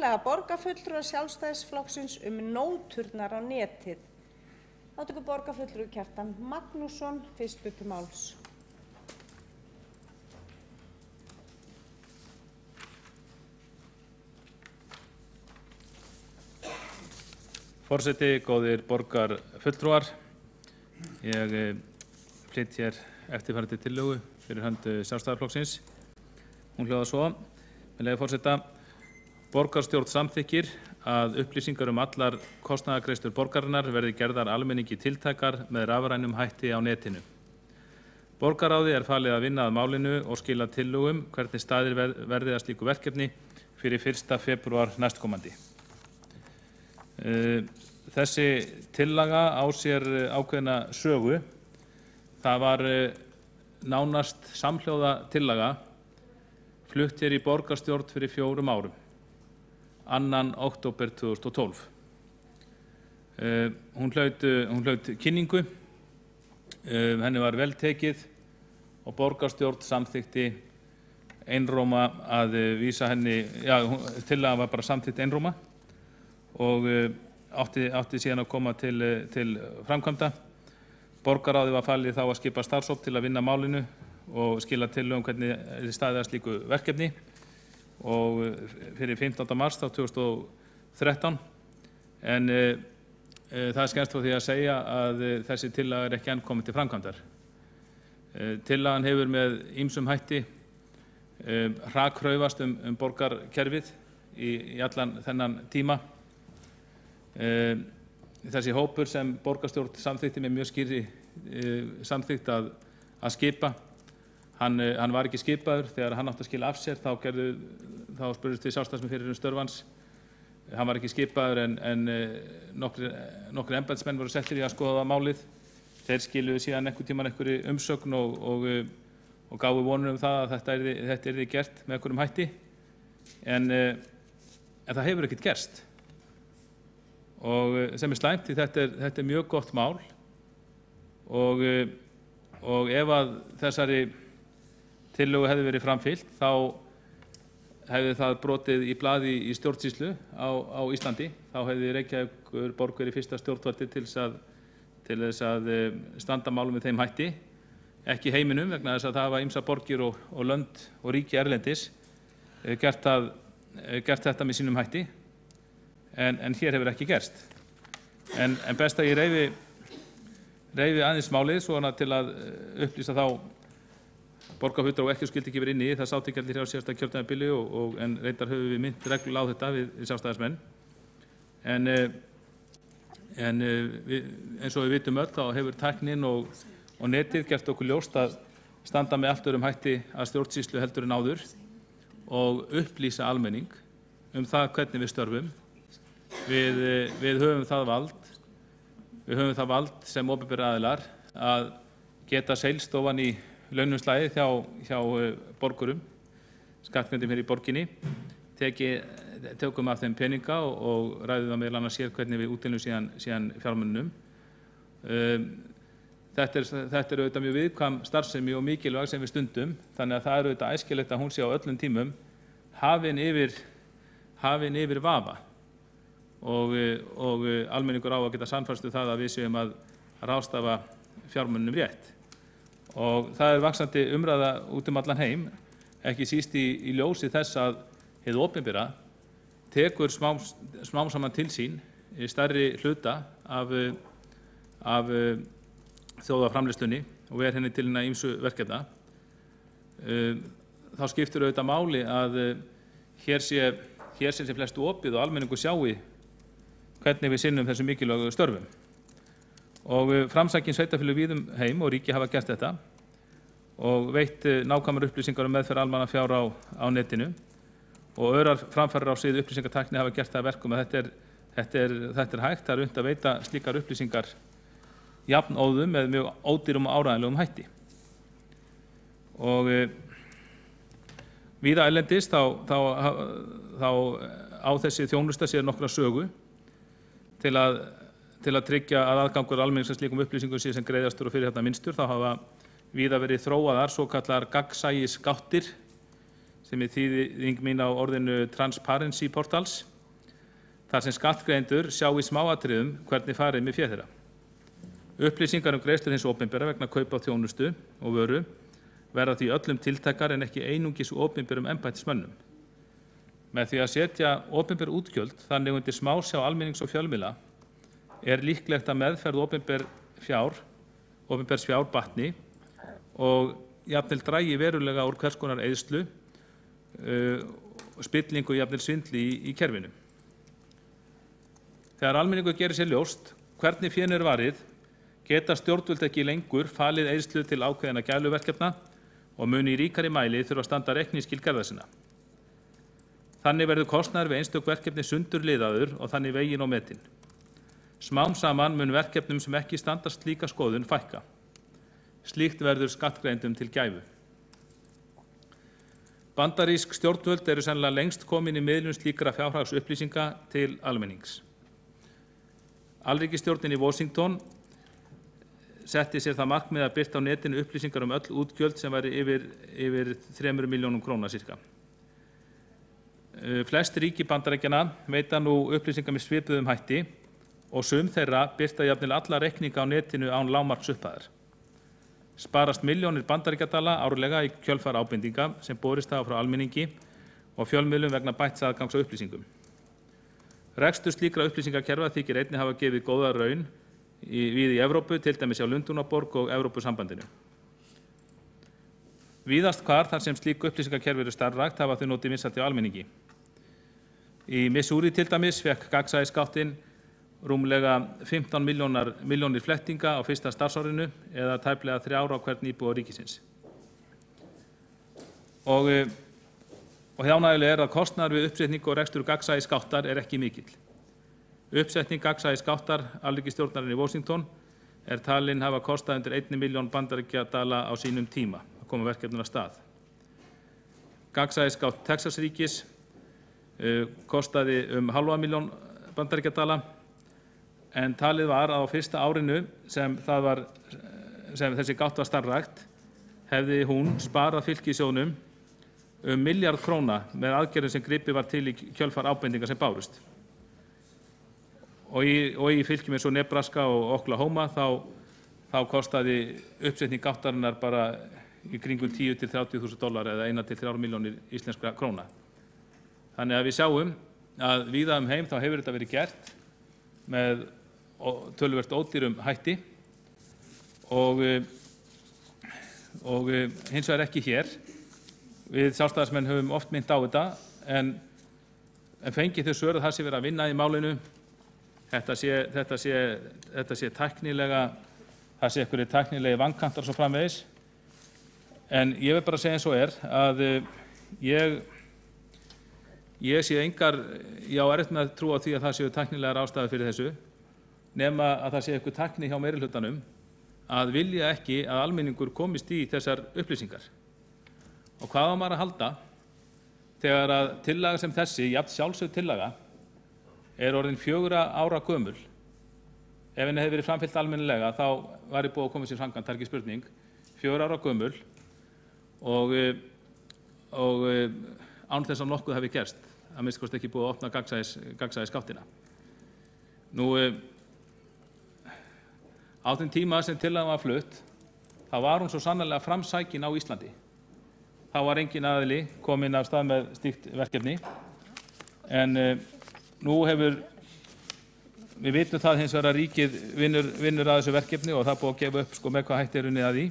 Tillaga borgarfulltrúa sjálfstæðisflokksins um nóturnar á netið. Þá tekur borgarfulltrúi Kjartan Magnússon fyrstur til máls. Forseti, góðir borgar fulltrúar, ég eh, flytt hér eftirfærandi tillögu fyrir höndu sjálfstæðarflokksins. Hún hljóða svo, með leiði forseta, borgarstjórn samþykir að upplýsingar um allar kostnæðagreistur borgarinnar verði gerðar almenningi tiltækar með rafrænum hætti á netinu. Borgaráði er falið að vinna að málinu og skila tillögum hvernig staðir verði að slíku verkefni fyrir 1. februar næstkomandi. Eh, Þessi tillaga á sér ákveðna sögu. Það var eh, nánast samhljóða tillaga flutt hér í borgarstjórn fyrir fjórum árum, annan oktober 2012. Hún hlaut, hún hlaut kynningu, henni var vel tekið og borgarstjórn samþykti einróma að vísa henni, já, tillaga var bara samþykti einróma og átti, átti síðan að koma til, til framkvæmda. Borgaráði var fallið þá að skipa starfsóp til að vinna málinu og skila til um hvernig er staðið að slíku verkefni og fyrir 15. mars þá 2013 en e, e, það er skemmst frá því að segja að e, þessi tillaga er ekki enn komið til framkvæmdar. Tillagan hefur með ýmsum hætti hrakraufast um, um borgarkerfið í, í allan þennan tíma þessi hópur sem borgarstjórn samþykti með mjög skýri eh, samþykt að, að skipa, hann, eh, hann var ekki skipaður þegar hann átti að skila af sér þá, gerðu, þá spurðist við sjálfstæðsmenn fyrir um störfans. Hann var ekki skipaður en, en eh, nokkri, embætismenn voru settir í að skoða málið. Þeir skiluðu síðan einhver tíman einhverju umsögn og, og, og gáðu vonur um það að þetta er, þetta er gert með einhverjum hætti. En, en það hefur ekkert gerst og eh, sem er slæmt því þetta er, þetta er mjög gott mál og, eh, og ef að þessari tillögu hefði verið framfyllt þá hefði það brotið í bladi í stjórnsýslu á, á Íslandi. Þá hefði Reykjavíkur borg verið fyrsta stjórnvaldi til þess að, til þess að eh, standa málum með þeim hætti. Ekki heiminum vegna þess að það var ymsa borgir og, og lönd og ríki erlendis gert, að, gert þetta með sínum hætti. En, en hér hefur ekki gerst. En, en best að ég reyfi, reyfi aðeins málið svona til að eh, upplýsa þá borgarhutur og ekki skildi ekki verið inni það sátt ekki allir hér á sérstaklega kjörtæðanbili en reyndar höfum við mynd reglulega á þetta við, við sástæðismenn. En, eh, en eh, við, eins og við vitum öll þá hefur teknin og, og netið gert okkur ljóst að standa með allt örum hætti að stjórnsýslu heldur en áður og upplýsa almenning um það hvernig við störfum við, eh, við höfum það vald, við höfum það vald sem ofinbæri aðilar að geta seilst ofan í launumslæði hjá, hjá eh, borgurum, skattmyndum hér í borginni, tökum af þeim peninga og, og ræðum það meðal annars sér hvernig við útilnum síðan, síðan fjármunnum. Um, þetta, er, þetta er auðvitað mjög viðkvam starfsemi og mikilvæg sem við stundum, þannig að það er auðvitað æskilegt að hún sé á öllum tímum hafin yfir, hafin yfir vafa og, og almenningur á að geta sannfærstu um það að við séum að rástafa fjármunum rétt. Og það er vaksandi umræða út um allan heim, ekki síst í, í ljósi þess að hefðu ofinbyrra tekur smám, smám saman til sín starri hluta af, af þjóðaframlistunni og er henni til hérna ímsu verkefna. Þá skiptur auðvitað máli að hér sé, hér sé sem flestu opið og almenningu sjáu hvernig við sinnum þessu mikilvægu störfum. Og framsækin sveitafélag víðum heim og ríki hafa gert þetta. Og veitt eh, nákvæmur upplýsingar um meðferð almanna fjár á, á netinu. Og öðrar framfærar á síðu upplýsingartakni hafa gert það verkum að þetta er, þetta er, þetta er hægt, það er und að veita slíkar upplýsingar jafn óðum með mjög ódýrum og áræðilegum hætti. Og e, víða ælendist þá, þá, þá á þessi þjónusta sér nokkra sögu til að, til að tryggja að aðgangur almennings að slíkum upplýsingum sé sem greiðastur og fyrirhætna minnstur þá hafa víða verið þróaðar svo kallar gagsægis gáttir sem er þýðing mín á orðinu Transparency Portals, þar sem skattgreindur sjá í smáatriðum hvernig farið með féð þeirra. Upplýsingar um greiðslur hins opinbera vegna kaupa á þjónustu og vöru verða því öllum tiltakar en ekki einungis opinberum embættismönnum. Með því að setja opinber útgjöld þannig undir smásjá almennings og fjölmila er líklegt að meðferð opinber fjár, opinbers fjár batni og jafnvel drægi verulega úr hvers konar eðslu, uh, spillingu og jafnvel svindli í, í kerfinu. Þegar almenningu gerir sér ljóst hvernig fjön er varið, geta stjórnvöld ekki lengur falið eðslu til ákveðina gæluverkefna og muni í ríkari mæli þurfa að standa rekningskil gerða sinna. Þannig verður kostnæður við einstök verkefni sundurliðaður og þannig veginn og metin. Smám saman mun verkefnum sem ekki standast slíka skoðun fækka. Slíkt verður skattgreindum til gæfu. Bandarísk stjórnvöld eru sennilega lengst komin í miðlun slíkra fjárhagsupplýsinga til almennings. Alríkistjórnin í Washington setti sér það markmið að byrta á netinu upplýsingar um öll útgjöld sem væri yfir, yfir 3 miljónum króna cirka. Uh, Flest ríki bandarækjana veita nú upplýsingar með svipuðum hætti og sum þeirra byrta jafnvel alla rekninga á netinu án lámarks upphæðar. Sparast miljónir bandaríkjadala árlega í kjölfar ábendinga sem borist hafa frá almenningi og fjölmiðlum vegna bætts aðgangs á upplýsingum. Rekstur slíkra upplýsingakerfa þykir einni hafa gefið góða raun í, við í Evrópu, til dæmis á Lundunaborg og Evrópusambandinu. Víðast hvar þar sem slík upplýsingakerfi eru starfrækt hafa þau notið vinsætti á almenningi. Í Missouri til dæmis fekk gagsæðiskáttinn rúmlega 15 miljónar, miljónir flettinga á fyrsta starfsárinu eða tæplega þrjára á hvern íbúa ríkisins. Og, eh, og hjánægilega er að kostnar við uppsetning og rekstur gagsæði skáttar er ekki mikill. Uppsetning gagsæði skáttar alríkistjórnarinn í Washington er talinn hafa kostað undir 1 miljón bandaríkjadala á sínum tíma að koma verkefnum að stað. Gagsæði skátt Texasríkis uh, kostaði um halva miljón bandaríkjadala en talið var að á fyrsta árinu sem, var, sem þessi gátt var starfrækt hefði hún sparað fylgisjónum um miljard króna með aðgerðin sem gripi var til í kjölfar ábendinga sem bárust. Og í, í fylgjum eins og Nebraska og Oklahoma þá, þá kostaði uppsetning gáttarinnar bara í kringum 10-30.000 dólar eða 1-3 miljónir íslenska króna. Þannig að við sjáum að víða um heim þá hefur þetta verið gert með tölvert ódýrum hætti og, eh, og eh, hins vegar ekki hér. Við sjálfstæðismenn höfum oft mynd á þetta en, en fengið þau svör að það sé verið að vinna í málinu, þetta sé, þetta sé, þetta sé tæknilega, það sé einhverju tæknilegi vankantar svo framvegis. En ég vil bara segja eins og er að eh, ég, ég sé engar, já er eftir með að trúa því að það séu tæknilegar ástæði fyrir þessu nema að það sé eitthvað takni hjá meiri hlutanum að vilja ekki að almenningur komist í þessar upplýsingar. Og hvað á maður að halda þegar að tillaga sem þessi, jafn sjálfsög tillaga, er orðin fjögura ára gömul. Ef henni hefði verið framfyllt almennilega þá var ég búið að koma sér frangan, það er ekki spurning, fjögura ára gömul og, og án þess að nokkuð hefði gerst, að minnst kosti ekki búið að opna gagsæði skáttina. Nú, Á þeim tíma sem tillagan var flutt þá var hún svo sannarlega framsækin á Íslandi. Þá var engin aðili komin af stað með stíkt verkefni. En uh, nú hefur, við vitum það hins vegar að ríkið vinnur, vinnur að þessu verkefni og það búið að gefa upp sko, með hvað hætti er unnið að því.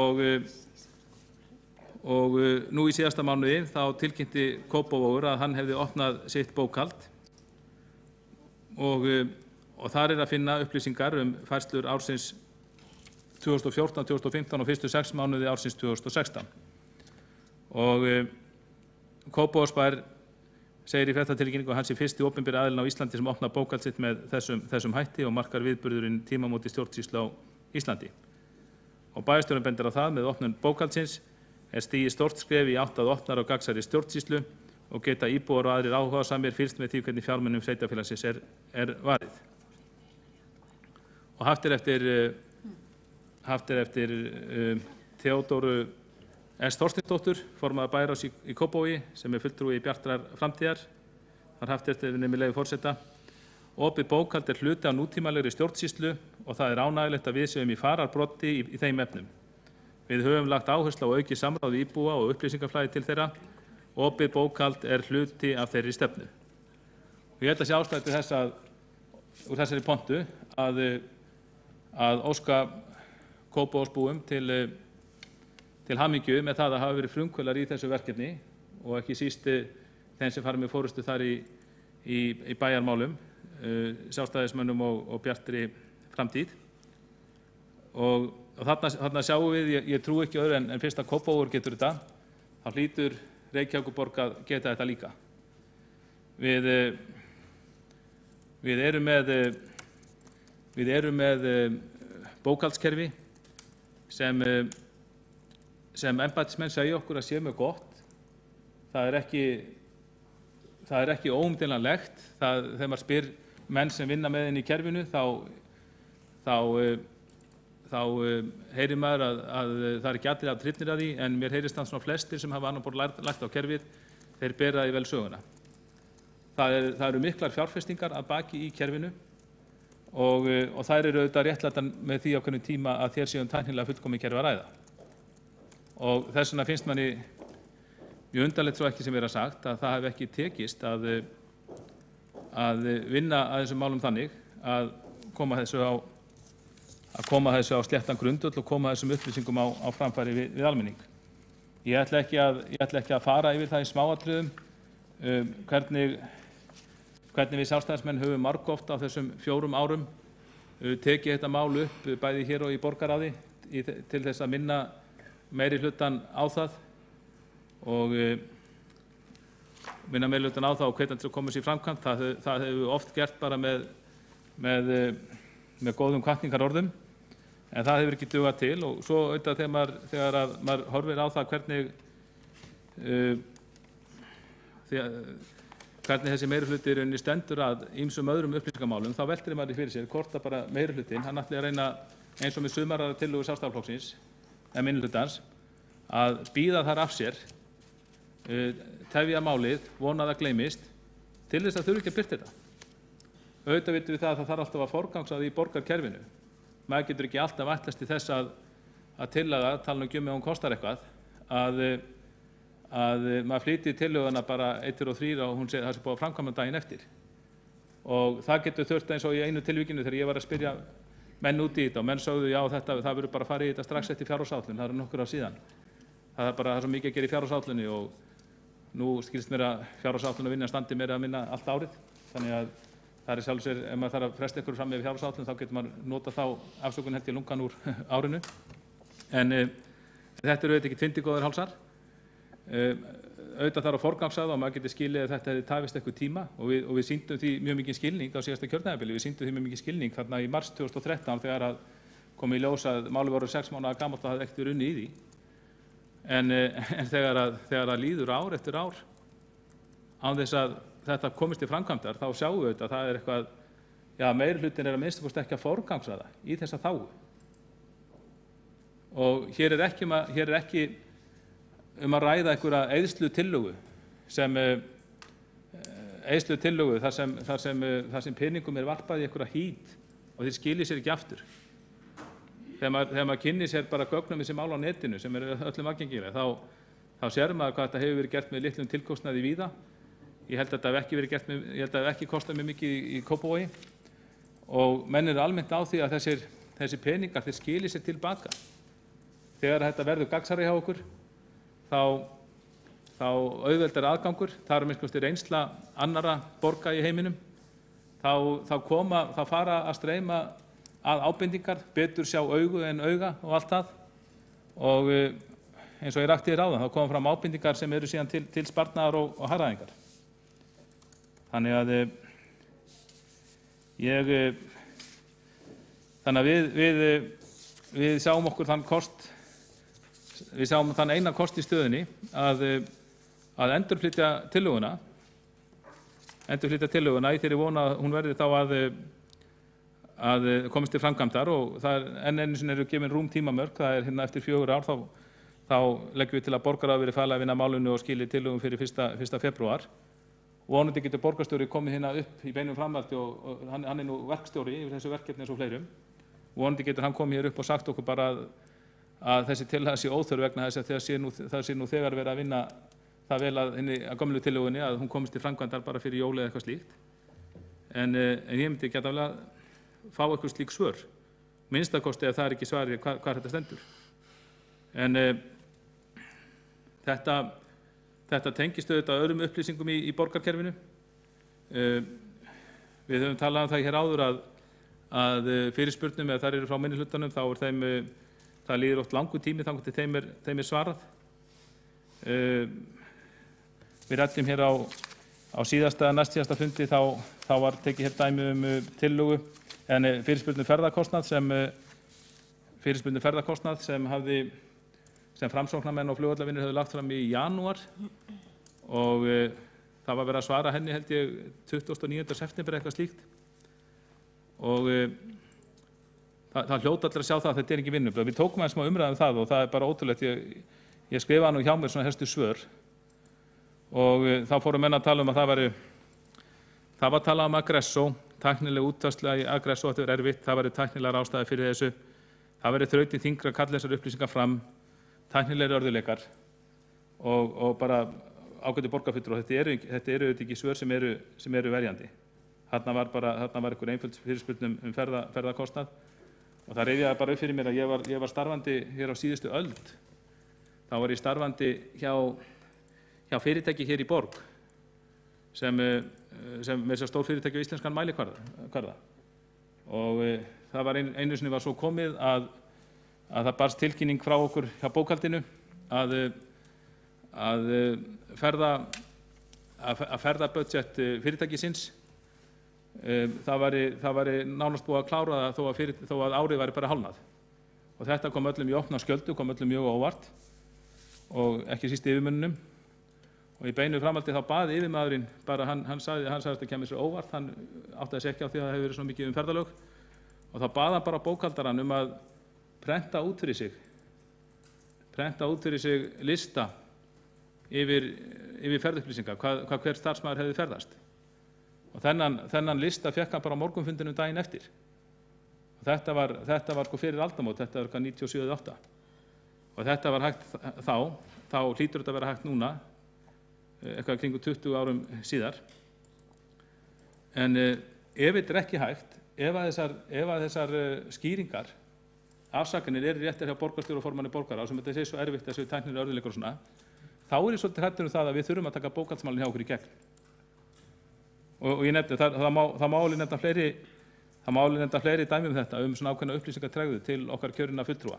Og, uh, og uh, nú í síðasta mánuði þá tilkynnti Kópavóður að hann hefði opnað sitt bókald og og þar er að finna upplýsingar um færslur ársins 2014, 2015 og fyrstu sex mánuði ársins 2016. Og e, Kópavóðsbær segir í fréttatilkynningu að hans er fyrsti ofinbyrja aðilin á Íslandi sem opna bókald sitt með þessum, þessum hætti og markar viðburðurinn tímamóti stjórnsýsla á Íslandi. Og bæjarstjórun bendir á það með opnun bókaldsins er stígi stort skref í átt að opnar og gagsæri stjórnsýslu og geta íbúar og aðrir áhuga samir fyrst með því hvernig fjármennum sveitafélagsins er, er varið og haft er eftir, eh, eftir um, Theodóru S. Þorstinsdóttur, formaður bæjarás í, í Kópói, sem er fulltrúi í Bjartrar framtíðar. Þar haft eftir leiði fórseta. Opið bókald er hluti á nútímalegri stjórnsýslu og það er ánægilegt að við séum í fararbrotti í, í þeim efnum. Við höfum lagt áherslu á auki samráð íbúa og upplýsingaflæði til þeirra. Opið bókald er hluti af þeirri stefnu. Og ég held að sé ástæði til þess að, úr þessari pontu, að, að óska Kópavóðsbúum til, til hamingju með það að hafa verið frumkvölar í þessu verkefni og ekki síst þeim sem farið með fórustu þar í, í, í bæjarmálum, sjálfstæðismönnum og, og bjartri framtíð. Og, og þarna, þarna sjáum við, ég, ég trú ekki öðru en, en fyrst að Kópavóður getur þetta, þá hlýtur Reykjavíkuborg að geta þetta líka. Við, við erum með, við erum með bókaldskerfi sem, sem embættismenn segja okkur að sé mjög gott. Það er ekki, ekki óumdélanlegt. Þegar maður spyr menn sem vinna með henni í kerfinu þá, þá, þá heyrir maður að, að það er ekki allir af trittnir að því en mér heyrist það svona flestir sem hafa annar búin lært á kerfið þeir bera í vel söguna. Það, er, það eru miklar fjárfestingar að baki í kerfinu og, og þær eru auðvitað réttlættan með því á hvernig tíma að þér séum tæknilega fullkomi kerfi að ræða. Og þess vegna finnst manni mjög undarlegt svo ekki sem er að sagt að það hef ekki tekist að, að vinna að þessum málum þannig að koma þessu á, á sléttan grundull og koma þessum upplýsingum á, á framfæri við, við almenning. Ég ætla, að, ég ætla ekki að fara yfir það í smáatriðum um, hvernig hvernig við sjálfstæðismenn höfum margóft á þessum fjórum árum tekið þetta mál upp bæði hér og í borgaráði til þess að minna meiri hlutan á það og minna meiri hlutan á það og hvernig að koma sér framkvæmt. Það, það hefur við oft gert bara með, með, með góðum kvartningar orðum en það hefur ekki dugað til og svo auðvitað þegar maður, þegar maður horfir á það hvernig uh, þegar hvernig þessi rauninni stendur að ýmsum öðrum upplýsingamálum, þá veltir maður fyrir sér hvort að bara meirihlutin, hann ætli að reyna eins og með sumarara tillögu sástaflokksins, en minnhlutans, að býða þar af sér, uh, tefja málið, vona það gleymist, til þess að þurfi ekki að byrta þetta. Auðvitað vitum við það að það þarf alltaf að forgangsað í borgarkerfinu. Maður getur ekki alltaf ætlast í þess að, að tillaga, tala um gjömi og hún kostar eitthvað, að að maður flýti tillöguna bara eittir og þrýra og hún segi það sé búið að framkvæma daginn eftir. Og það getur þurft eins og í einu tilvíkinu þegar ég var að spyrja menn út í þetta og menn sögðu já þetta, það verður bara að fara í þetta strax eftir fjárhásállun, það eru nokkur á síðan. Það er bara það svo mikið að gera í fjárhásállunni og nú skilst mér að fjárhásállun að vinna standi mér að minna allt árið. Þannig að það er sjálfsveir, ef maður þarf að fresta ykkur fram með fjárhásállun þá getur maður nota þá afsökun held ég lungan úr árinu. En e, þetta eru auðvitað ekki tvindikóðar hálsar Um, auðvitað þarf að forgangsa það og maður getur skilið að þetta hefði tafist eitthvað tíma og við, og við síndum því mjög mikið skilning á síðasta kjörnæðabili, við síndum því mjög mikið skilning þarna í mars 2013 þegar að komið í ljós að máli voru sex mánuða gammalt og það hefði ekkert verið unni í því. En, en þegar, að, þegar að líður ár eftir ár án þess að þetta komist í framkvæmdar þá sjáum við auðvitað að það er eitthvað já meir hlutin er að minnstakost ekki að forgangsa það í þessa þáu og hér er ekki, hér er ekki um að ræða einhverja eðslu tillögu sem eðslu tillögu þar sem, þar sem, þar sem peningum er varpað í einhverja hít og þeir skilir sér ekki aftur. Þegar maður, maður kynni sér bara gögnum þessi mál á netinu sem er öllum aðgengilega þá, þá sér maður hvað þetta hefur verið gert með litlum tilkostnaði víða. Ég held að þetta hef ekki verið gert með, ég held að þetta hef ekki kostað mjög mikið í, í Kópavogi og menn eru almennt á því að þessir, þessir peningar þeir skilir sér tilbaka. Þegar þetta verður gagsari hjá okkur þá, þá auðveldar aðgangur, það er minnst reynsla annara borga í heiminum, þá, þá, koma, þá fara að streyma að ábendingar, betur sjá augu en auga og allt það. Og eins og ég rætti þér á það, þá koma fram ábendingar sem eru síðan til, til spartnaðar og, og harðaðingar. Þannig að ég, þannig að við, við, við sjáum okkur þann kost við sjáum þann eina kost í stöðunni að, að endurflytja tillöguna endurflytja tillöguna í þeirri vona að hún verði þá að, að komist til framkvæmdar og það er enn einu sinni eru gefin rúm tímamörk, það er hérna eftir fjögur ár þá þá leggjum við til að borgarráð verið falið að vinna málunni og skili tillögum fyrir 1. 1. februar. Vonandi getur borgarstjóri komið hérna upp í beinum framhaldi og, og hann, hann er nú verkstjóri yfir þessu verkefni eins og fleirum. Vonandi getur hann komið hér upp og sagt okkur bara að, að þessi tillaga sé óþörf vegna þess að það sé nú, það sé nú þegar verið að vinna það vel að, henni, að gömlu tillögunni að hún komist til framkvæmdar bara fyrir jóli eða eitthvað slíkt. En, eh, en ég myndi vel að fá eitthvað slík svör. Minnstakosti ef það er ekki svari hvað, hvað þetta stendur. En e, þetta, þetta tengist auðvitað öðrum upplýsingum í, í borgarkerfinu. E, við höfum talað um það hér áður að, að fyrirspurnum eða þar eru frá minni hlutanum þá er þeim, það líður oft langu tími þannig að þeim er, þeim er svarað. E, við rættum hér á, á síðasta, næst síðasta fundi þá, þá var tekið hér dæmi um tillögu en fyrirspurnum ferðarkostnað sem fyrirspurnum ferðarkostnað sem hafði sem framsóknarmenn og flugvallavinnir höfðu lagt fram í janúar og e, það var verið að svara henni held ég 29. september eitthvað slíkt og e, það, það hljóta allir að sjá það að þetta er ekki vinnublöð. Við tókum aðeins smá umræðum það og það er bara ótrúlegt. Ég, ég skrifaði nú hjá mér svona helstu svör og e, þá fórum menn að tala um að það væri það var að tala um aggresso, taknileg útvarsla í aggresso, þetta er erfitt, það væri taknilegar ástæði fyrir þessu, það væri þrautið þingra að kalla þessar upplýsingar fram tæknilegri örðuleikar og, og bara ágæti borgarfyllur og þetta eru, þetta eru ekki svör sem eru, sem eru verjandi. Þarna var bara, þarna var einhver einföld fyrirspurnum um ferða, ferðarkostnað og það reyði bara upp fyrir mér að ég var, ég var starfandi hér á síðustu öld. Þá var ég starfandi hjá, hjá fyrirtæki hér í borg sem, með þess að stór fyrirtæki á íslenskan mælikvarða og e, það var ein, einu sinni var svo komið að að það barst tilkynning frá okkur hjá bókaldinu að, að ferða að ferðabudget fyrirtækisins það væri, það væri nánast búið að klára það þó að, fyrir, þó að árið væri bara hálnað og þetta kom öllum í opna skjöldu, kom öllum mjög óvart og ekki síst yfirmunnum og í beinu framaldi þá baði yfirmaðurinn bara hann, hann sagði hann að þetta kemur sér óvart hann átti að sekja á því að það hefur verið svo mikið um ferðalög. Og þá baða bara bókaldaran um að prenta út fyrir sig prenta út fyrir sig lista yfir, yfir ferðupplýsingar hvað, hvað hver starfsmæður hefði ferðast og þennan, þennan lista fekk hann bara á morgunfundinum daginn eftir. Og þetta var, þetta var sko fyrir aldamót þetta var 97-8 og þetta var hægt þá þá hlýtur þetta að vera hægt núna eitthvað kringu 20 árum síðar. En ef þetta er ekki hægt ef að þessar, ef að þessar skýringar afsakanir eru réttir hjá borgarstjóru og formanni borgara sem þetta sé svo erfitt þessu tæknir örðuleikur og svona þá er ég svolítið hrættur um það að við þurfum að taka bókaldsmálinn hjá okkur í gegn og, og ég nefndi það, það, má, það máli nefnda fleiri það máli nefnda fleiri dæmi um þetta um svona ákveðna upplýsingartregðu til okkar kjörina fulltrúa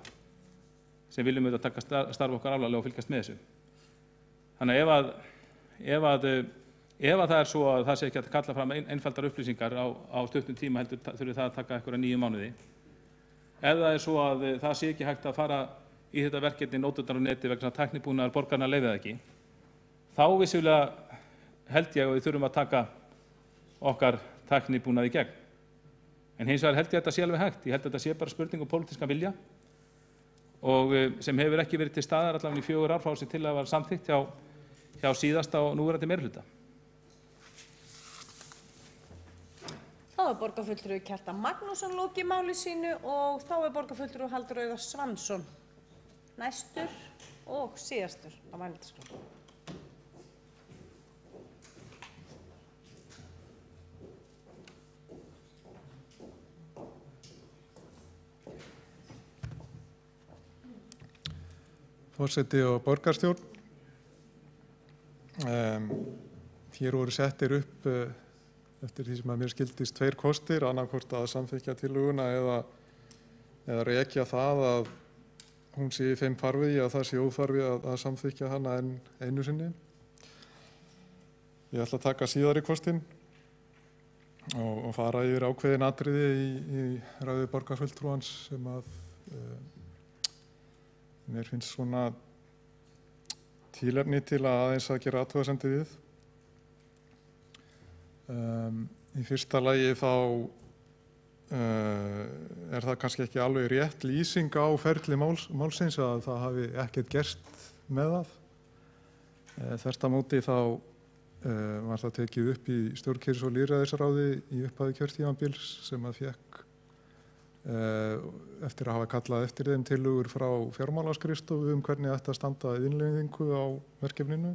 sem viljum auðvitað taka starf okkar aflega og fylgjast með þessu. Þannig ef að ef að, ef að það er svo að það sé ekki að kalla fram ein, einfaldar upplýsingar á, á stuttum tíma heldur þurfi það að taka eitthvað nýju mánuði. Ef það er svo að það sé ekki hægt að fara í þetta verkefni nótundar og neti vegna tæknibúnaðar borgarna leiði það ekki þá vissulega held ég að við þurfum að taka okkar tæknibúnað í gegn. En hins vegar held ég að þetta sé alveg hægt. Ég held að þetta sé bara spurning um pólitíska vilja og sem hefur ekki verið til staðar allavega í fjögur ár frá þessi til að vera samþygt hjá, hjá síðasta og núverandi meirhluta Þá er borgarfulltrúi Kjartan Magnússon lókið máli sínu og þá er borgarfulltrúi Haldur Auðar Svansson næstur og síðastur á mælitaskránu. Fórseti og borgarstjórn. Um, hér voru settir upp uh, eftir því sem að mér skildist tveir kostir, annarkort að samþykja tiluguna eða, eða reykja það að hún sé í þeim farfiði að það sé óþarfi að, að samþykja hana en einu sinni. Ég ætla að taka síðari kostin og, og fara yfir ákveðin atriði í, í ræði borgarfulltrúans sem að uh, mér finnst svona tílefni til að aðeins að gera aðtöðasendi við. Um, í fyrsta lagi þá er það kannski ekki alveg rétt lýsing á ferli máls, málsins að það hafi ekkert gerst með það. Eh, Þvert á móti þá eh, var það tekið upp í stjórnkeirs og lýræðisráði í upphæðu kjörtímanbils sem að fekk eh, eftir að hafa kallað eftir þeim tilugur frá fjármálaskristofu um hvernig ætti að standa innleggingu á verkefninu.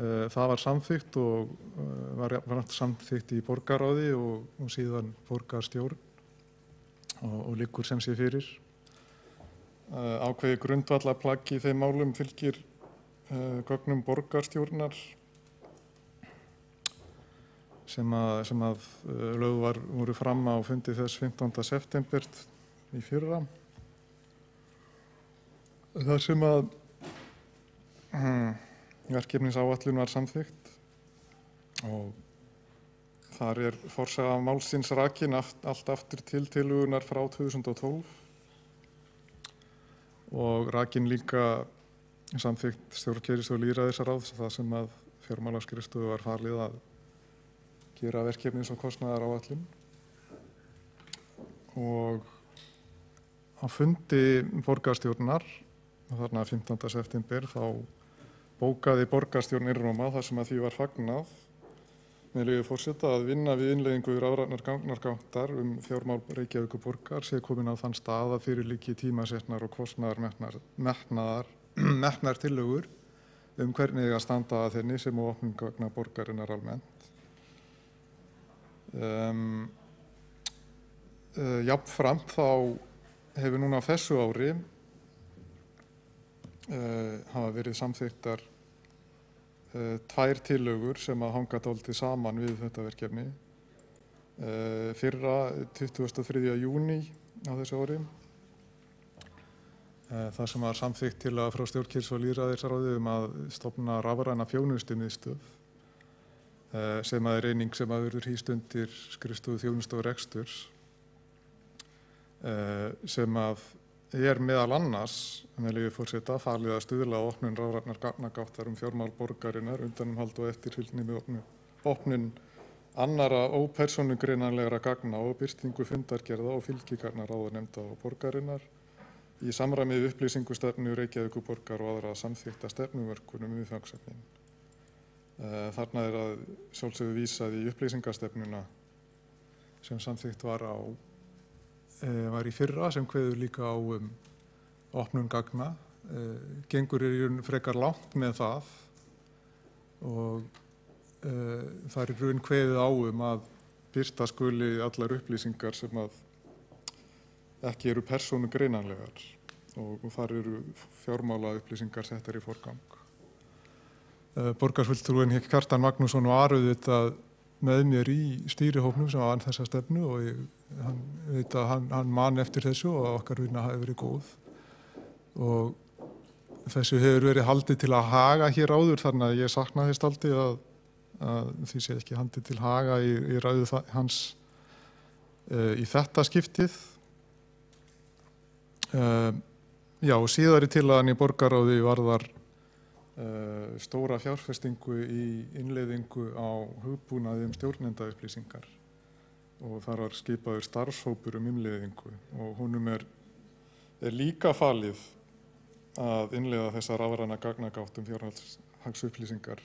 Eh, Það var samþygt og eh, var jafnframt samþygt í borgaráði og, og síðan borgarstjórn og, og liggur sem sé fyrir. Eh, Ákveði grundvallaplagg í þeim málum fylgir gögnum borgarstjórnar sem að, sem að uh, lög var, voru fram á fundi þess 15. september í fyrra. Það sem að um, verkefnisáallun var samþygt og þar er forsaga málsins rakin aft, allt aftur til tilugunar frá 2012 og rakin líka samþygt stjórnkeiris og lýraðisaráðs það sem að fjármálaskristofu var farlið að gera verkefnis og kostnæðar áallun og á fundi borgarstjórnar þarna 15. september þá bókaði borgarstjórn Irróma þar sem að því var fagnað með leiði fórseta að vinna við innleggingu rafrænar gangnargáttar um fjármál Reykjavík borgar sé komin á þann stað að fyrir líki tímasetnar og kostnæðar metnar, tillögur um hvernig að standa að þenni sem og opnum gagna borgarinnar almennt. Um, uh, Jafnframt þá hefur núna á þessu ári uh, hafa verið samþyktar uh, tvær tillögur sem að hanga dálítið saman við þetta verkefni. Fyrra 23. júni á þessu ári þar sem var samþykt til að frá stjórnkýrs og lýraðirsráði um að stopna rafræna fjónustu miðstöð uh, sem að er eining sem að verður hýst undir skristuðu þjónustu og reksturs uh, sem að er meðal annars, með leiði fórseta, falið að stuðla á opnun rafrænar gagnagáttar um fjármál borgarinnar undanum hald og eftirfylgni með opnun, opnun annara ópersonungreinanlegra gagna og byrtingu fundargerða og fylgigarna ráðanemnda og borgarinnar í samræmið upplýsingu stefnu Reykjavíku borgar og aðra samþykta stefnumörkunum við fangsefnin. Þarna er að sjálfsögðu vísað í upplýsingastefnuna sem samþykt var á eh, var í fyrra sem kveður líka á um opnun gagna. Eh, gengur er í raun frekar langt með það og eh, það er í raun kveðið á um að byrta skuli allar upplýsingar sem að ekki eru persónu greinanlegar og, og þar eru fjármála upplýsingar settar í forgang. Uh, Borgarsvöldtrúin Hekki Kjartan Magnússon var auðvitað með mér í stýrihófnum sem var þessa stefnu og ég, hann, auðvitað, hann, hann man eftir þessu og okkar vinna hafi verið góð. Og þessu hefur verið haldið til að haga hér áður þannig að ég sakna þess aldrei að, að því sé ekki handið til haga í, í ræðu það, hans uh, í þetta skiptið. Uh, já, síðari tilagan í borgaráði varðar stóra fjárfestingu í innleiðingu á hugbúnaði um stjórnendaupplýsingar og þar var skipaður starfshópur um innleiðingu og honum er, er líka falið að innleiða þessa rafræna gagnagátt um fjárhaldsupplýsingar.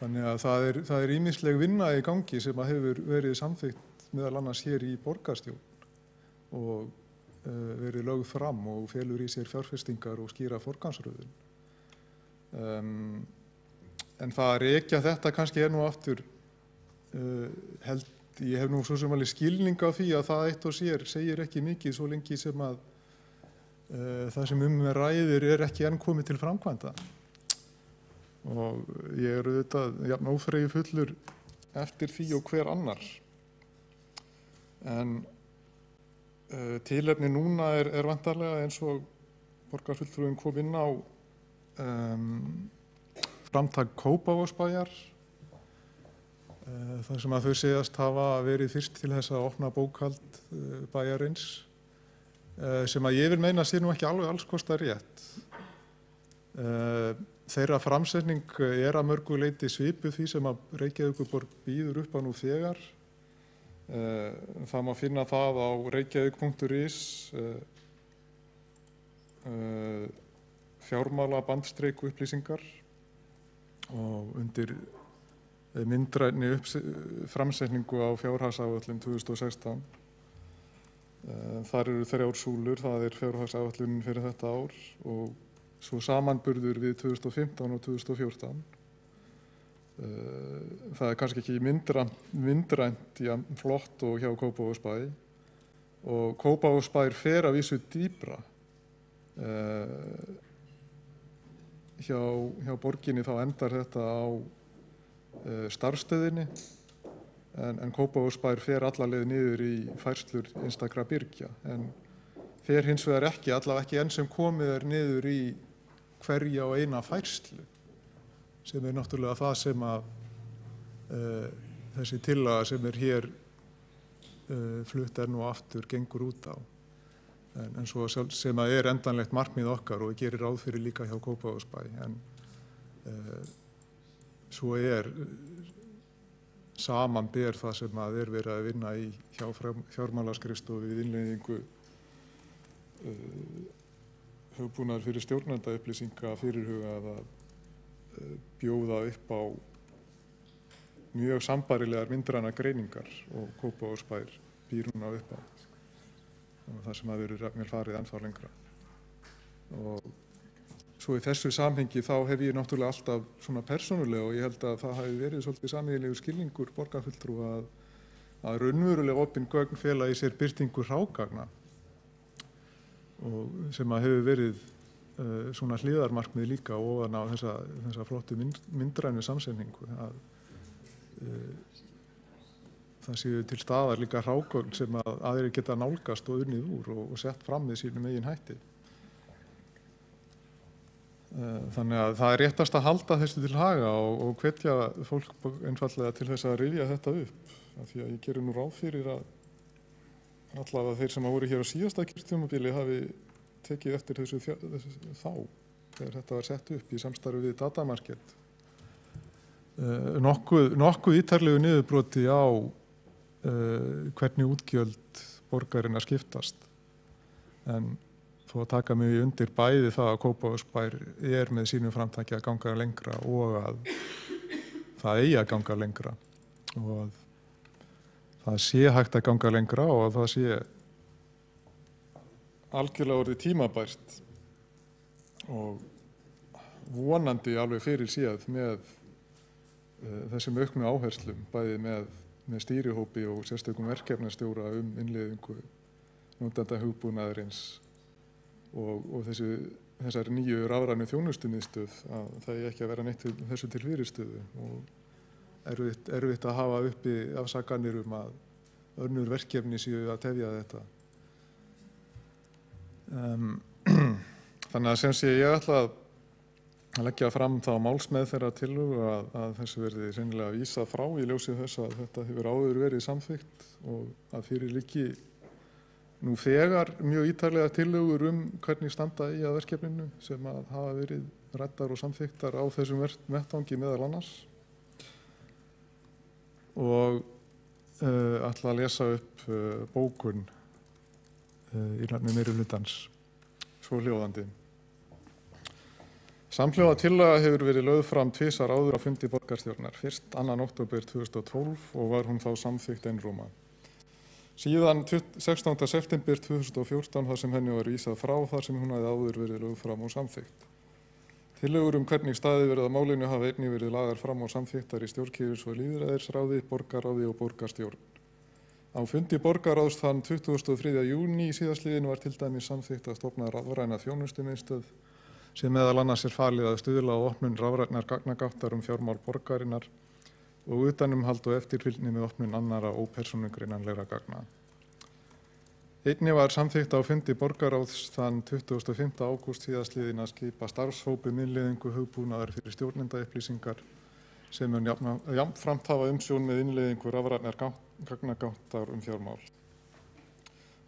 Þannig að það er, ímisleg vinna í gangi sem að hefur verið samþygt meðal annars hér í borgarstjórn og verið lögð fram og felur í sér fjárfestingar og skýra forgansröðun. Um, en það að reykja þetta kannski er nú aftur, uh, held, ég hef nú svo sem alveg skilning á því að það eitt og sér segir ekki mikið svo lengi sem að uh, það sem um með ræðir er ekki enn komið til framkvæmda. Og ég er auðvitað jafn ófregi fullur eftir því og hver annar. En Uh, tilefni núna er, er vantarlega eins og borgarfulltrúin kom inn á um, framtak Kópavósbæjar uh, þar sem að þau séðast hafa verið fyrst til þess að opna bókald uh, bæjarins sem að ég vil meina sé nú ekki alveg alls kostar rétt. Þeirra framsetning er að mörgu leiti svipu því sem að Reykjavíkuborg býður upp á nú þegar Eh, Það má finna það á reykjavík.is eh, eh, fjármála bandstreiku upplýsingar og undir eh, myndræni framsetningu á fjárhagsáallin 2016. Eh, Þar eru þrjár súlur, það er fjárhagsáallunin fyrir þetta ár og svo samanburður við 2015 og 2014. Eh, Það er kannski ekki myndrænt, já, flott og hjá Kópavóðsbæ og Kópavóðsbær fer að vísu dýbra. Eh, Hjá, hjá borginni þá endar þetta á uh, starfstöðinni en, en Kópavóðsbær fer allarleið niður í færslur einstakra byrkja en fer hins vegar ekki, allavega ekki enn sem komið er niður í hverja og eina færslu sem er náttúrulega það sem að uh, þessi tillaga sem er hér uh, flutt enn og aftur gengur út á. En, en svo sem að er endanlegt markmið okkar og gerir ráð fyrir líka hjá Kópavóðsbæ. En uh, svo er uh, saman ber það sem að er verið að vinna í hjá fjármálaskristofu við innleiðingu uh, hugbúnaður fyrir stjórnenda upplýsinga fyrirhuga að uh, bjóða upp á mjög sambarilegar myndræna greiningar og Kópavóðsbær býr núna upp á það sem að verður mér farið ennþá lengra. Og svo í þessu samhengi þá hef ég náttúrulega alltaf svona persónulega og ég held að það hafi verið svolítið samíðilegu skilningur borgarfulltrú að, að raunverulega opinn gögn fela í sér byrtingu rágagna og sem að hefur verið uh, svona hliðarmarkmið líka ofan á þessa, þessa flottu mynd, myndrænu samsetningu að uh, það séu til staðar líka rágögn sem að aðrir geta nálgast og unnið úr og, og sett fram með sínum eigin hætti. Eh, Þannig að það er réttast að halda þessu til haga og, og hvetja fólk einfallega til þess að rifja þetta upp. Af því að ég gerir nú ráð fyrir að allavega þeir sem að voru hér á síðasta kyrstjómabili hafi tekið eftir þessu, þessu þá þegar þetta var sett upp í samstarfi við datamarkett. Uh, nokkuð, nokkuð ítarlegu niðurbroti á uh, hvernig útgjöld borgarinn að skiptast. En þó að taka mig undir bæði það að Kópavóðsbær er með sínu framtæki að ganga lengra og að það eigi að ganga lengra og að það sé hægt að ganga lengra og að það sé algjörlega orðið tímabært og vonandi alveg fyrir síðan með uh, þessum auknu áherslum bæði með, með stýrihópi og sérstökum verkefnastjóra um innleðingu notanda hugbúnaðarins og, og þessu, þessari nýju rafrænu þjónustumiðstöð að það er ekki að vera neitt til, þessu til fyrirstöðu og erfitt, erfitt að hafa uppi afsakanir um að önnur verkefni séu að tefja þetta. Um, þannig að sem sé ég ætla að að leggja fram þá málsmeð þeirra tillögu að, að þessu verði sennilega vísað frá í ljósi þess að þetta hefur áður verið samþygt og að fyrir líki nú þegar mjög ítarlega tillögur um hvernig standa í að verkefninu sem að hafa verið rættar og samþyktar á þessum vettvangi meðal annars og uh, ætla að lesa upp uh, bókun uh, í nafni meiri hlutans svo hljóðandi. Samhljóða tillaga hefur verið lögð fram tvisar áður á fundi borgarstjórnar, fyrst 2. oktober 2012 og var hún þá samþygt einrúma. Síðan 16. september 2014 þar sem henni var vísað frá þar sem hún hafði áður verið lögð fram og samþygt. Tillögur um hvernig staði verið að málinu hafa einnig verið lagar fram og samþyktar í stjórnkýfis og líðræðirsráði, borgaráði og borgarstjórn. Á fundi borgaráðs þann 23. júni í síðastliðinu var til dæmis samþygt að stopna rafræna þjónustumiðstöð sem meðal annars er falið að stuðla á opnun rafrænar gagnagáttar um fjármál borgarinnar og utanumhald og eftirfylgni með opnun annara ópersónugreinanlegra gagna. Einni var samþygt á fundi borgaráðs þann 25. ágúst síðastliðin að skipa starfshópi minnleðingu hugbúnaðar fyrir stjórnenda upplýsingar sem mun jafnframt hafa umsjón með innleðingu rafrænar gagnagáttar um fjármál.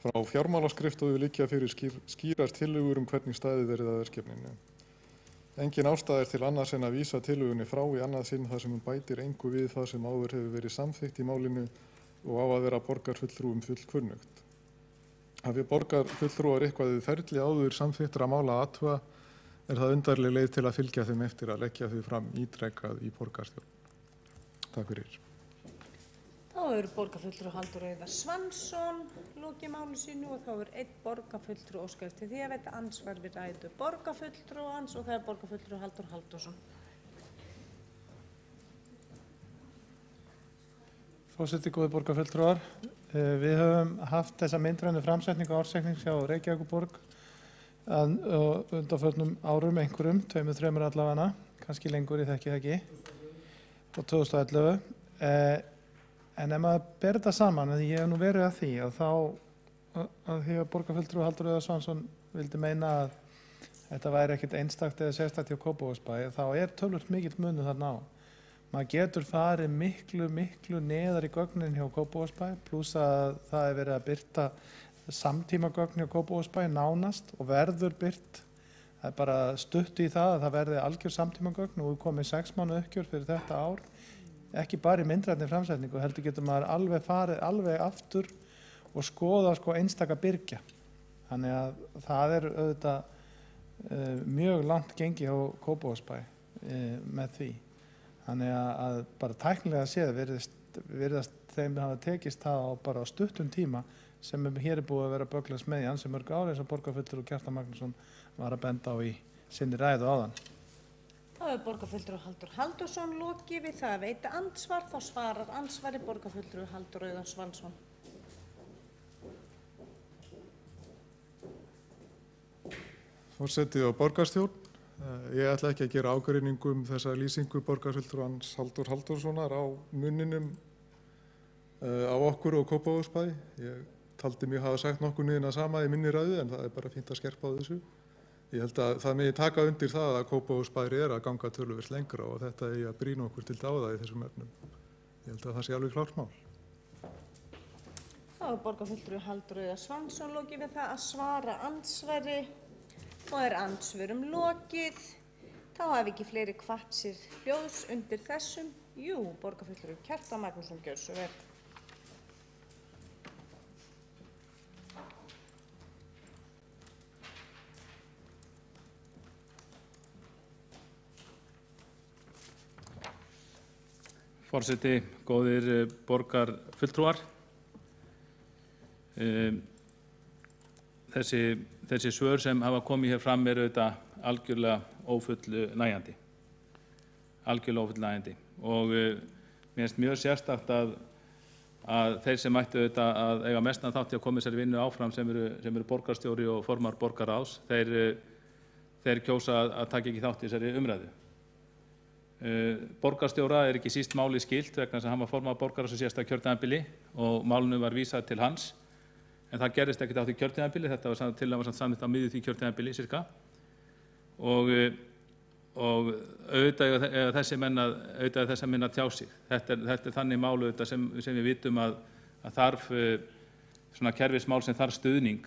Frá fjármálaskriftofu líkja fyrir skýr, skýrar tillögur um hvernig staðið verið að verkefninu. Engin ástæð er til annars en að vísa tillögunni frá í annað sinn þar sem hún bætir engu við það sem áður hefur verið samþygt í málinu og á að vera borgarfulltrúum fullkunnugt. Hafi borgarfulltrúar eitthvað við ferli áður samþýttra mála aðtúa er það undarleg leið til að fylgja þeim eftir að leggja þau fram ítrekkað í borgarstjórn. Takk fyrir. Þá er borgarfulltrú Haldur Auðar Svansson lokið máli sínu og þá er einn borgarfulltrú óskast til því að veita ansvar við ræðu borgarfulltrú hans og það er borgarfulltrú Haldur Haldursson. Fórseti góði borgarfulltrúar, eh, við höfum haft þessa myndrænu framsetningu ársæknings hjá Reykjavíkuborg að undanförnum árum einhverjum, tveimur, þreimur allavega, kannski lengur, ég þekki það ekki, á 2011. En ef maður ber þetta saman, því ég hef nú verið að því, að þá, að, því að borgarfulltrú Haldur Öðar Svansson vildi meina að þetta væri ekkert einstakt eða sérstakt hjá Kópavóðsbæði, þá er tölvöld mikill munum þarna á. Maður getur farið miklu, miklu neðar í gögnin hjá Kópavóðsbæ pluss að það er verið að byrta samtíma gögn hjá Kópavóðsbæ nánast og verður byrt það er bara stutt í það að það verði algjör samtíma gögn og við komum sex mánu uppgjör fyrir þetta ár ekki bara í myndrætni framsetningu heldur getur maður alveg farið alveg aftur og skoða sko einstaka byrkja þannig að það er auðvitað uh, mjög langt gengi hjá Kópavóðsbæ uh, með því Þannig að, að bara tæknilega séð virðist, virðast þeim hafa tekist það á bara á stuttum tíma sem hér er búið að vera böglast með í ansi mörg ári eins og borgarfullur og Kjartan Magnússon var að benda á í sinni ræðu áðan. Þá er borgarfulltrú Haldur Haldursson lokið við það að veita ansvar, þá svarar ansvari borgarfulltrú Haldur Auðar Svansson. Fórsetið á borgarstjórn. Eh, Ég ætla ekki að gera ágreiningu um þessa lýsingu borgarfulltrúans Haldur Haldurssonar á muninum uh, á okkur og Kópavóðsbæ. Ég taldi mig hafa sagt nokkuð niðin að sama í minni ræðu en það er bara fínt að skerpa á þessu. Ég held að það megi taka undir það að Kópavóðsbæri er að ganga töluvert lengra og þetta er að brína okkur til dáða í þessum efnum. Ég held að það sé alveg klárt mál. Þá er borgarfulltrú Haldur Auðar Svansson lokið við það að svara ansvari og er ansvörum lokið. Þá hafi ekki fleiri kvart sér hljóðs undir þessum. Jú, borgarfulltrú Kjartan Magnússon gjör svo vel. Forseti, góðir eh, borgar fulltrúar. Þessi, þessi svör sem hafa komið hér fram eru auðvitað algjörlega ófull nægjandi. Algjörlega ófull nægjandi. Og uh, mér finnst mjög sérstakt að, að þeir sem ættu auðvitað að eiga mestan þátti að koma sér vinnu áfram sem eru, sem eru borgarstjóri og formar borgaráðs, þeir, uh, þeir kjósa að, taka ekki þátt í þessari umræðu. Uh, borgarstjóra er ekki síst máli skilt vegna þess að hann var formað borgar sem sést að kjörtæðanbili og málinu var vísað til hans. En það gerist ekkert á því kjörtæðanbili þetta var til að var samt samþýtt á miðju því kjörtæðanbili cirka og, uh, og auðvitað þessi menn að auðvitað þess að minna tjá sig. Þetta er, þetta er þannig málu auðvitað sem, sem við vitum að, að þarf uh, svona kerfismál sem þarf stuðning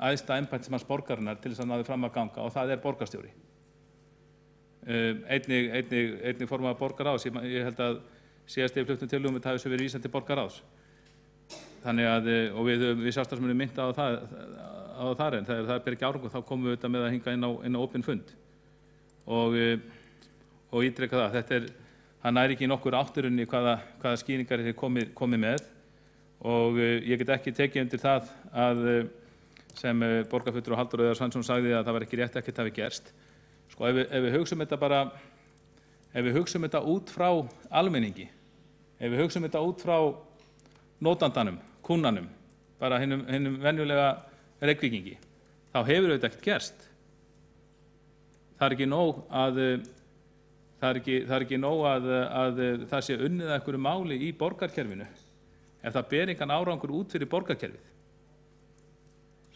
æðsta embættismanns borgarinnar til þess að náðu fram að ganga og það er borgarstjóri einnig, einnig, einnig formaða borgaráðs, ég, ég held að síðast ég fluttum til um þetta hafi svo verið vísað til borgaráðs. Þannig að, eh, og við, við sjálfstafsmunum mynda á það, á þar en þegar það ber ekki árangur þá komum við auðvitað með að hinga inn á, inn á opinn fund. Og, eh, og ítreka það, þetta er, hann næri ekki nokkur átturunni hvaða, hvaða skýringar þið komið, komið með og eh, ég get ekki tekið undir það að sem borgarfullur og Haldur Auðar Svansson sagði að það var ekki rétt ekkert hafi gerst. Sko ef ef við hugsaum þetta bara, ef við hugsaum þetta út frá almenningi, ef við hugsaum þetta út frá nótandanum, kunnanum, bara hinnum, hinnum venjulega reykvíkingi, þá hefur þetta ekkert gerst. Það er ekki nóg að, það er ekki, það er ekki nóg að, að það sé unnið að einhverju máli í borgarkerfinu ef það ber engan árangur út fyrir borgarkerfið.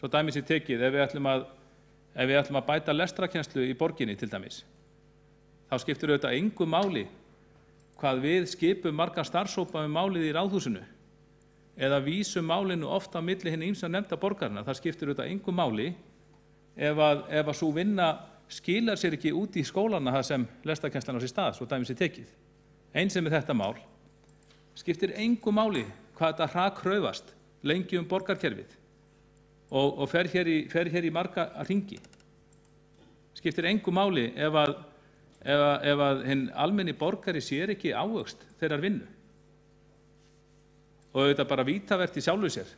Svo dæmis ég tekið, ef við ætlum að ef við ætlum að bæta lestrakenslu í borginni til dæmis, þá skiptir auðvitað engu máli hvað við skipum marga starfsópa um málið í ráðhúsinu eða vísum málinu ofta á milli hinn ímsa nefnda borgarna, það skiptir auðvitað engu máli ef að, ef að svo vinna skilar sér ekki út í skólana það sem lestrakenslan á sér stað, svo dæmis er tekið. Eins sem með þetta mál. Skiptir engu máli hvað þetta hrakröfast lengi um borgarkerfið og, og fer, hér í, fer hér í marga ringi. Skiptir engu máli ef að, ef að, ef að hinn almenni borgari sér ekki ávöxt þeirrar vinnu. Og auðvitað bara vítavert í sjálfu sér.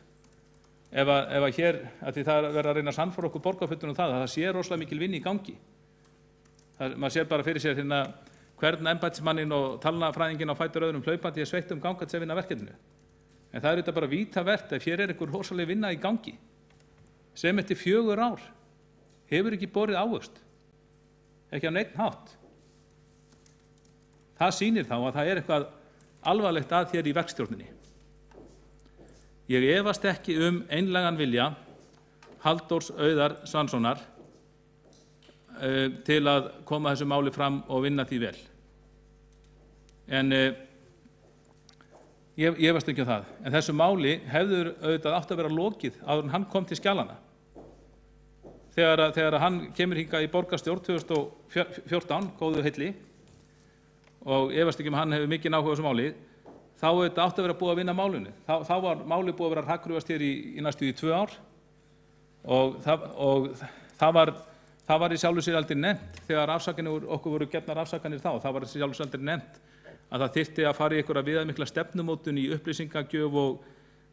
Ef að, ef að hér, að því það er verið að reyna að sannfóra okkur borgarfullunum það, að það sé rosalega mikil vinni í gangi. Það, maður sér bara fyrir sér hérna hvern embætismannin og talnafræðingin á fætur öðrum hlaupandi er sveitt um gangat sem vinna verkefninu. En það er auðvitað bara vítavert ef hér er einhver rosalega vinna í gangi sem eftir fjögur ár hefur ekki borið ávöxt. Ekki á neitt hátt. Það sýnir þá að það er eitthvað alvarlegt að þér í verkstjórninni. Ég efast ekki um einlegan vilja Halldórs Auðar Svanssonar uh, til að koma þessu máli fram og vinna því vel. En uh, ég efast ekki um það. En þessu máli hefður auðvitað átt að vera lokið áður en hann kom til skjálana. Þegar, þegar hann kemur hingað í borgarstjórn 2014, góðu heilli, og efast ekki um hann hefur mikið áhuga á þessu máli, þá auðvitað átti að vera búið að vinna málunni. Þá, þá var málið búið að vera hrakkrufast hér í, í næstu í tvö ár og það, og það, var, það var í sjálfu sér aldrei nefnt þegar afsakanir, okkur voru gefnar afsakanir þá, það var í sjálfu sér aldrei nefnt að það þyrfti að fara í einhverja viðamikla stefnumótun í upplýsingagjöf og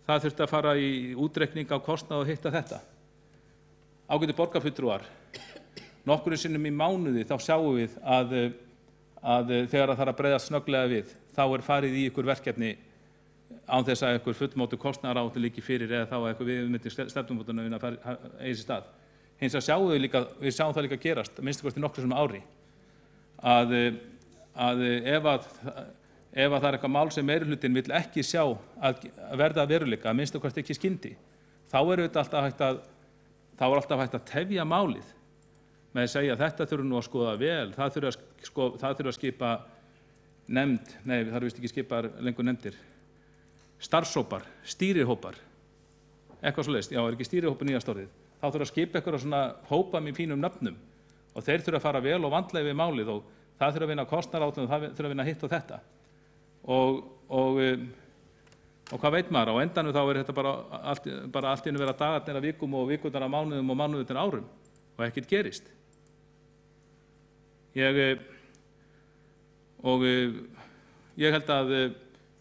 það þurfti að fara í útreikning á kostnað og hitta þetta. Ágæti borgarfulltrúar, nokkurinn sinnum í mánuði þá sjáum við að, að þegar það þarf að breyðast snögglega við, þá er farið í ykkur verkefni án þess að ykkur fullmótu kostnæðar áttu líki fyrir eða þá að ykkur viðmyndi stefnumótuna eigi sér stað. Hins að sjáum við líka, við sjáum það líka gerast, minnstu kosti nokkur sem ári, að, að ef að ef að það er eitthvað mál sem meirihlutin vill ekki sjá að verða veruleika, að minnstu kosti ekki skyndi, þá er auðvitað alltaf hægt að þá er alltaf hægt að tefja málið. Með að segja þetta þurfum nú að skoða vel, það þurfum að, sko, það þurfum að skipa nefnd, nei það eru vist ekki skipar lengur nefndir, starfsópar, stýrihópar, eitthvað svo leist, já er ekki stýrihópar nýjast orðið, þá þurfum að skipa eitthvað svona hópa með fínum nöfnum og þeir þurfum að fara vel og vandlega við málið og það þurfum að vinna kostnarátum og það þurfum að vinna hitt og þetta. Og, og, um, og hvað veit maður, á endanum þá er þetta bara allt, bara allt inn að vera dagarnir að vikum og vikurnar að mánuðum og mánuðunar árum. Og ekkert gerist. Ég, eh, og eh, ég held að, eh,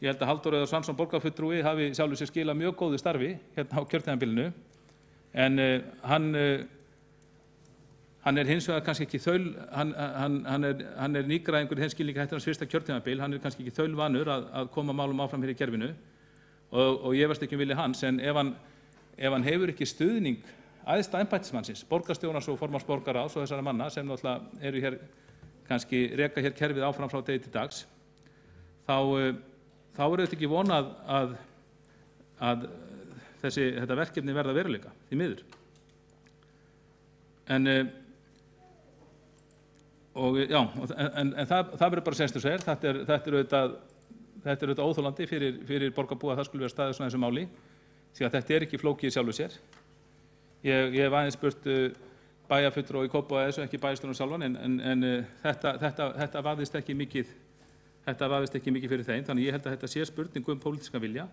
ég held að Halldór Eða Svansson borgarfulltrúi hafi sjálfur sér skilað mjög góðu starfi hérna á kjörtæðanbílinu en hann, hann er hins vegar kannski ekki þaul, hann, hann, hann er, er nýgræðingur í þenn skilningi hættir hans fyrsta kjörtæðanbíl, hann er kannski ekki þaul vanur að, að koma málum áfram hér í kerfinu og, og ég veist ekki um vilja hans en ef hann, ef hann hefur ekki stuðning æðsta embættismannsins, borgarstjónas og formansborgaráðs og þessara manna sem náttúrulega eru hér kannski reka hér kerfið áfram frá degi til dags þá, uh, þá er þetta ekki vonað að, að þessi, þetta verkefni verða veruleika því miður. En uh, og já, og- en, en það, það verður bara sérstu sér þetta er, þetta er auðvitað þetta er auðvitað óþólandi fyrir, fyrir borgarbúa að það skulle vera staðið svona þessu máli því að þetta er ekki flókið sjálfu sér. Ég, ég hef aðeins spurt uh, bæjarfullur og í Kópa og þessu ekki bæjarstjónum sjálfan? En, en, en uh, þetta, þetta, þetta vaðist ekki þetta ekki mikið fyrir þeim þannig ég held að þetta sé spurning um pólitíska vilja.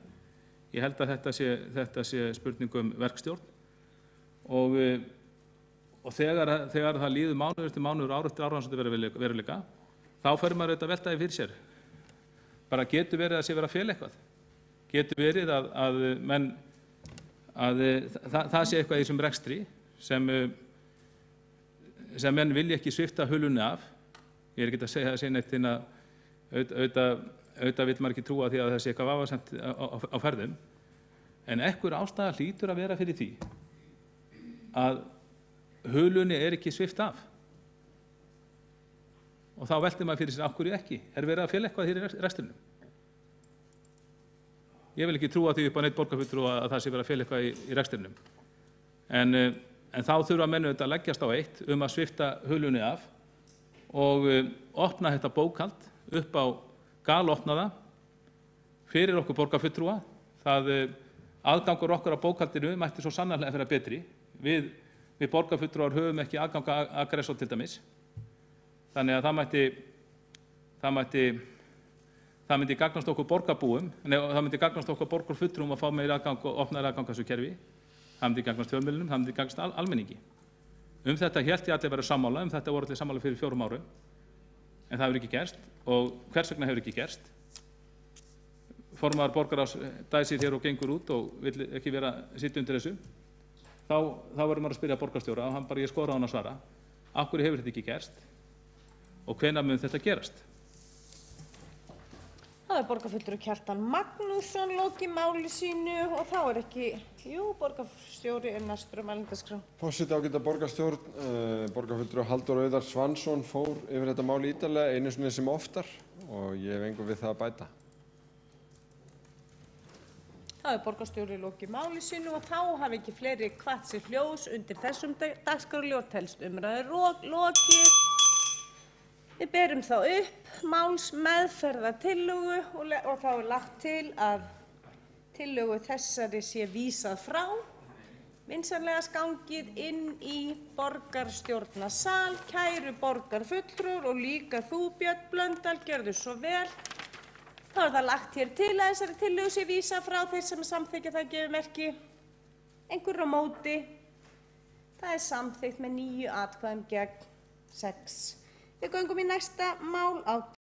Ég held að þetta sé, þetta sé spurning um verkstjórn. Og, uh, og þegar, þegar það líður mánuður eftir mánuður ár eftir ára veruleika, veruleika. Þá fer maður auðvitað að velta því fyrir sér bara getur verið að sé vera fél eitthvað. Getur verið að, að menn að það, það sé eitthvað í þessum rekstri sem uh, sem menn vilja ekki svifta hulunni af. Ég er ekki að segja það sé neitt inn að auðvitað, auðvitað vil maður ekki trúa því að það sé eitthvað vafasamt á, á, á ferðum. En ekkur ástæða hlýtur að vera fyrir því að hulunni er ekki svift af og þá veltir maður fyrir sér af hverju ekki? Er verið að fjöla eitthvað hér í restunum ég vil ekki trúa því upp á neitt borgarfulltrú að það sé verið að fjöla eitthvað í, í restunum en, eh, en þá þurfa mennu þetta að leggjast á eitt um að svifta hulunni af og uh, opna þetta bókald upp á galopnaða fyrir okkur borgarfulltrúa. Það uh, aðgangur okkur á bókaldinu mætti svo sannarlega fyrir betri. Við, við borgarfulltrúar höfum ekki aðgang að aggressor til dæmis þannig að það mætti það mætti það myndi gagnast okkur borgarbúum, nei, það myndi gagnast okkur borgarfulltrúum að fá meira aðgang og opnaði aðgang að þessu kerfi. Það myndi gagnast fjölmiðlunum, það myndi gagnast al almenningi. Um þetta hélt ég allir verið sammála, um þetta voru allir sammála fyrir fjórum árum, en það hefur ekki gerst og hvers vegna hefur ekki gerst? Formaður borgarás dæsir hér og gengur út og vill ekki vera sitt undir þessu. Þá, þá verður maður að spyrja borgarstjóra og hann bara ég skora á hann að svara. Akkur hefur þetta ekki gerst og hvenær mun þetta gerast? Það er borgarfullur Kjartan Magnússon lokið máli sínu og þá er ekki, jú, borgarstjóri er næstur um ælendaskrá. Fórseti ágæta borgarstjórn, uh, borgarfullur Haldur Auðar Svansson fór yfir þetta mál ítalega einu sinni sem oftar og ég hef engu við það að bæta. Það er borgarstjóri lokið máli sínu og þá hafi ekki fleiri kvart sér hljós undir þessum dagskrárli og telst umræður lokið. Við berum þá upp máls meðferða tillögu og, og þá er lagt til að tillögu þessari sé vísað frá. Vinsanlega skangið inn í borgarstjórnasal, kæru borgarfulltrúr og líka þú Björn Blöndal, gjörðu svo vel. Þá er það lagt hér til að þessari tillögu sé vísað frá þeir sem samþykja það gefur merki. Einhver á móti. Það er samþykkt með nýju atkvæðum gegn sex. Við göngum í næsta mál á